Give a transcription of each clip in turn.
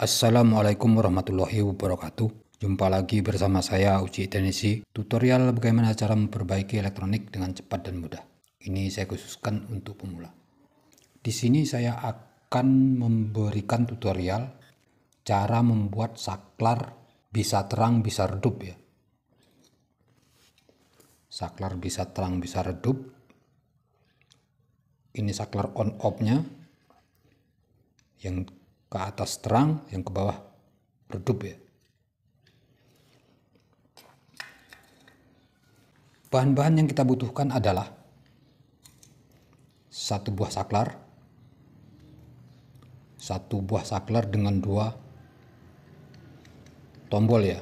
Assalamualaikum warahmatullahi wabarakatuh. Jumpa lagi bersama saya Uci Tenisi. Tutorial bagaimana cara memperbaiki elektronik dengan cepat dan mudah. Ini saya khususkan untuk pemula. Di sini saya akan memberikan tutorial cara membuat saklar bisa terang bisa redup ya. Saklar bisa terang bisa redup. Ini saklar on off-nya yang ke atas terang, yang ke bawah redup ya. Bahan-bahan yang kita butuhkan adalah satu buah saklar, satu buah saklar dengan dua tombol ya.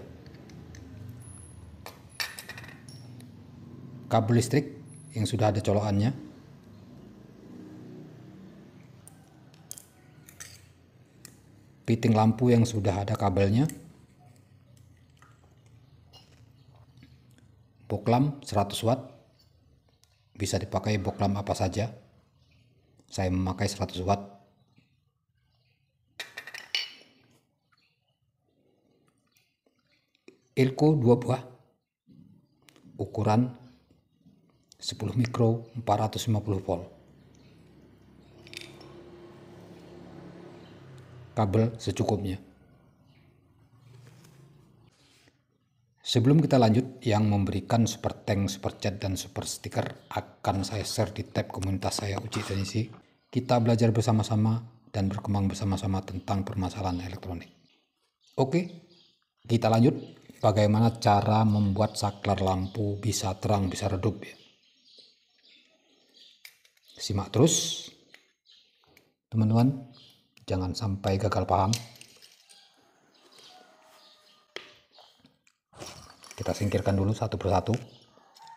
Kabel listrik yang sudah ada colokannya, fitting lampu yang sudah ada kabelnya. Boklam 100 watt. Bisa dipakai boklam apa saja. Saya memakai 100 watt. Ilko 2 buah. Ukuran 10 mikro 450 volt kabel secukupnya. Sebelum kita lanjut, yang memberikan super tank, super chat, dan super sticker akan saya share di tab komunitas saya Uci Tenisi. Kita belajar bersama-sama dan berkembang bersama-sama tentang permasalahan elektronik. Oke, kita lanjut. Bagaimana cara membuat saklar lampu bisa terang, bisa redup ya. Simak terus, teman-teman jangan sampai gagal paham. Kita singkirkan dulu satu persatu.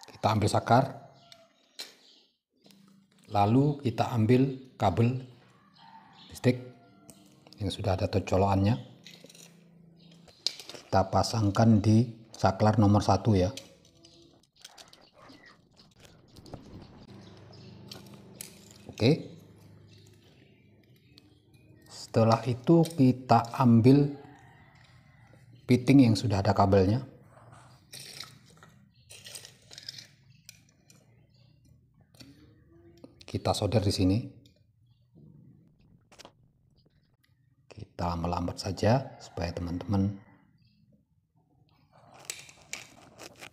Kita ambil sakar. Lalu kita ambil kabel listrik yang sudah ada colokannya kita pasangkan di saklar nomor satu ya. Oke setelah itu kita ambil fitting yang sudah ada kabelnya. Kita solder di sini. Kita melambat saja supaya teman-teman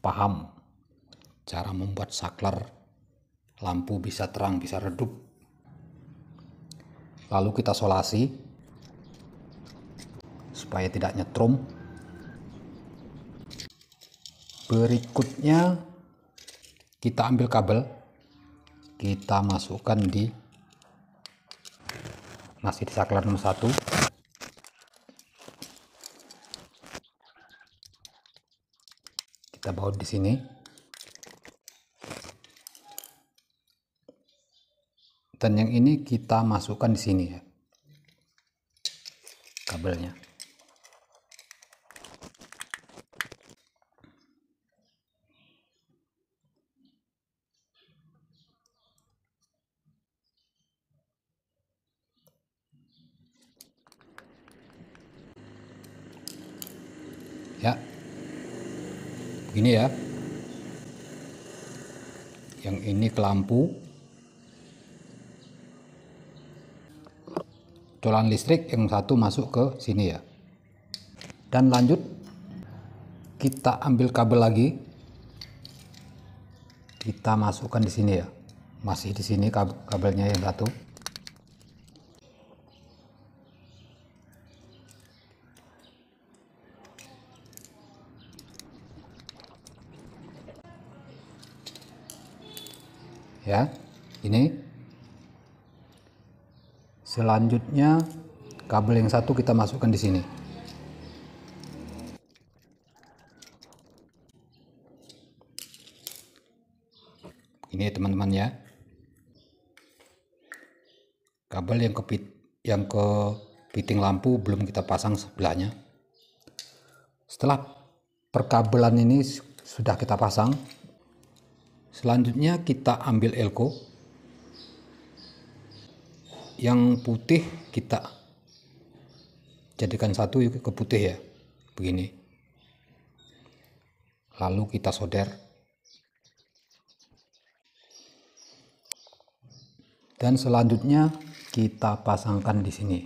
paham cara membuat saklar lampu bisa terang, bisa redup. Lalu kita solasi supaya tidak nyetrum. Berikutnya kita ambil kabel. Kita masukkan di masih di saklar nomor satu. Kita baut di sini. Dan yang ini kita masukkan di sini ya kabelnya ya begini ya. Yang ini ke lampu colokan listrik yang satu masuk ke sini ya. Dan lanjut kita ambil kabel lagi. Kita masukkan di sini ya. Masih di sini kabelnya yang satu ya ini. Selanjutnya kabel yang satu kita masukkan di sini. Ini teman-teman ya. Kabel yang ke yang ke fitting lampu belum kita pasang sebelahnya. Setelah perkabelan ini sudah kita pasang Selanjutnya kita ambil elko. Yang putih kita jadikan satu ke putih ya. Begini. Lalu kita solder. Dan selanjutnya kita pasangkan di sini.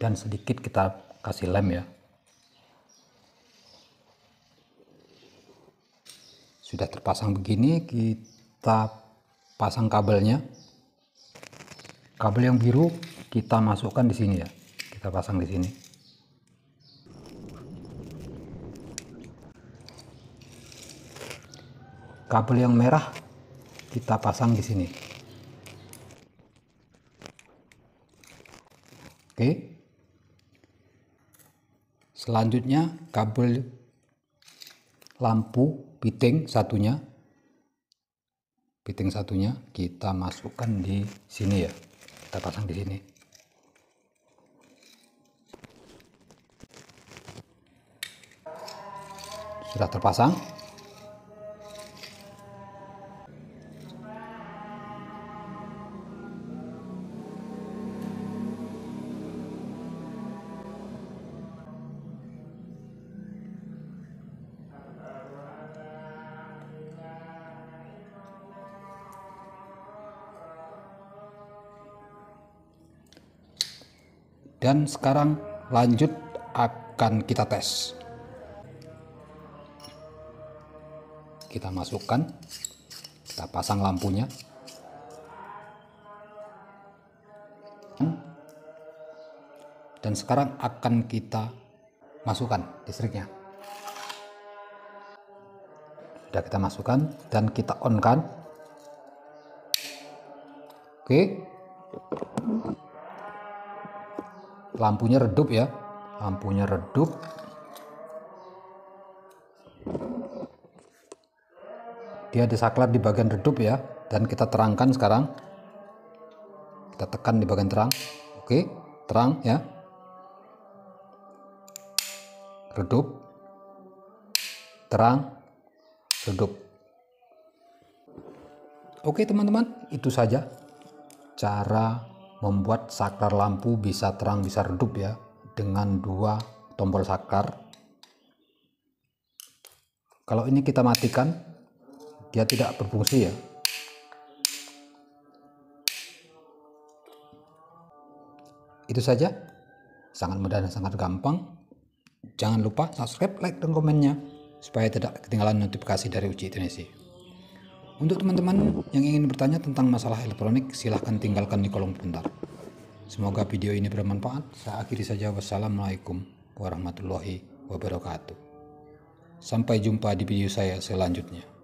Dan sedikit kita kasih lem ya sudah terpasang begini kita pasang kabelnya. Kabel yang biru kita masukkan di sini ya. Kita pasang di sini. Kabel yang merah kita pasang di sini. Oke. Selanjutnya kabel lampu piting satunya. Piting satunya kita masukkan di sini ya. Kita pasang di sini. Sudah terpasang dan sekarang lanjut akan kita tes. Kita masukkan kita pasang lampunya. Dan sekarang akan kita masukkan listriknya. Sudah kita masukkan dan kita on kan oke lampunya redup ya. Lampunya redup. Dia ada saklar di bagian redup ya. Dan kita terangkan sekarang. Kita tekan di bagian terang. Oke terang ya. Redup. Terang. Redup. Oke teman-teman itu saja cara membuat saklar lampu bisa terang bisa redup ya dengan dua tombol saklar kalau ini kita matikan dia tidak berfungsi ya. Itu saja. Sangat mudah dan sangat gampang. Jangan lupa subscribe like dan komennya supaya tidak ketinggalan notifikasi dari Uji Indonesia untuk teman-teman yang ingin bertanya tentang masalah elektronik, silahkan tinggalkan di kolom komentar. Semoga video ini bermanfaat. Saya akhiri saja. Wassalamualaikum warahmatullahi wabarakatuh. Sampai jumpa di video saya selanjutnya.